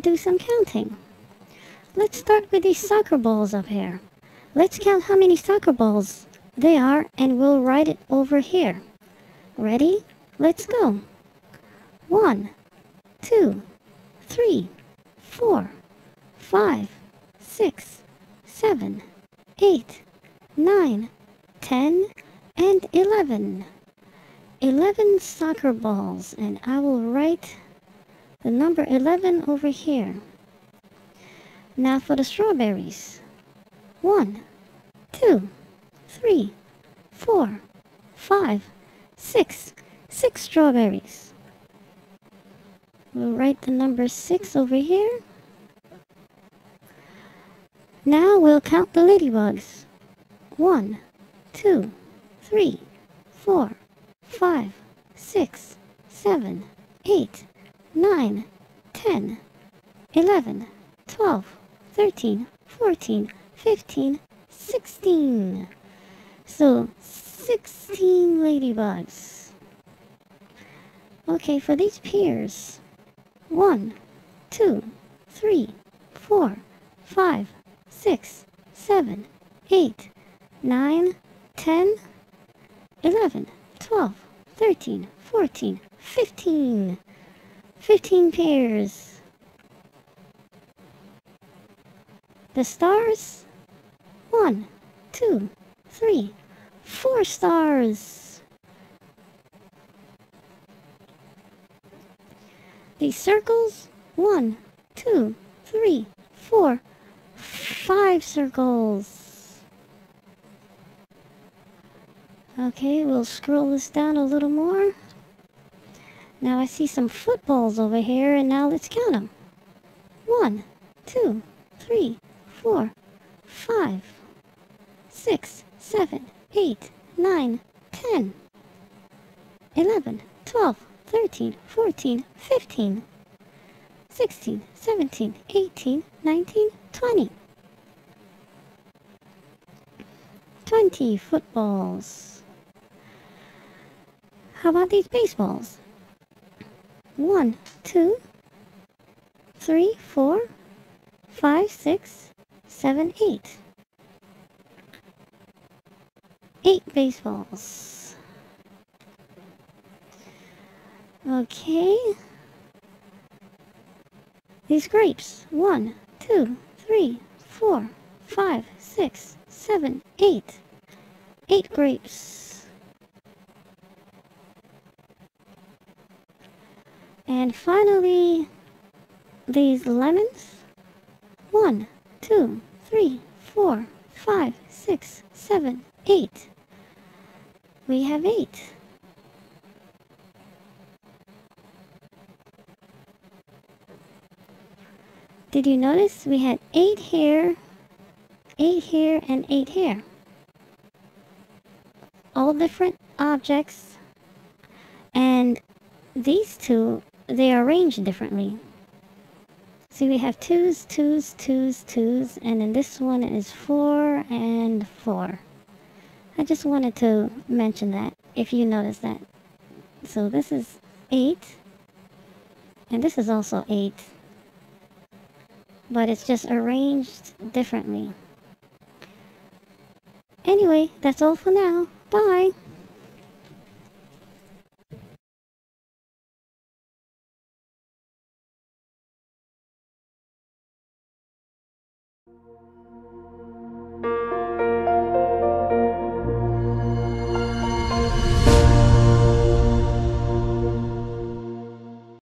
to do some counting. Let's start with these soccer balls up here. Let's count how many soccer balls they are and we'll write it over here. Ready? Let's go. One, two, three, four, five, six, seven, eight, nine, ten, and eleven. Eleven soccer balls, and I will write the number 11 over here. Now for the strawberries. One, two, three, four, five, six. Six strawberries. We'll write the number six over here. Now we'll count the ladybugs. One, two, three, four, five, six, seven, eight, nine, ten, eleven, twelve, thirteen, fourteen, fifteen, sixteen. So, 16 ladybugs. Okay, for these pairs, one, two, three, four, five, six, seven, eight, nine, ten, eleven, twelve, thirteen, fourteen, fifteen. 15 pairs. The stars? One, two, three, four stars. These circles? One, two, three, four, five circles. Okay, we'll scroll this down a little more. Now I see some footballs over here, and now let's count them. One, two, three, four, five, six, seven, eight, nine, ten, eleven, twelve, thirteen, fourteen, fifteen, sixteen, seventeen, eighteen, nineteen, twenty. Twenty footballs. How about these baseballs? One, two, three, four, five, six, seven, eight. Eight baseballs. Okay. These grapes. One, two, three, four, five, six, seven, eight. Eight grapes. And finally, these lemons. One, two, three, four, five, six, seven, eight. We have eight. Did you notice we had eight here, eight here, and eight here? All different objects. And these two they are arranged differently. See, we have twos, twos, twos, twos, and then this one is four and four. I just wanted to mention that, if you notice that. So this is eight, and this is also eight, but it's just arranged differently. Anyway, that's all for now. Bye!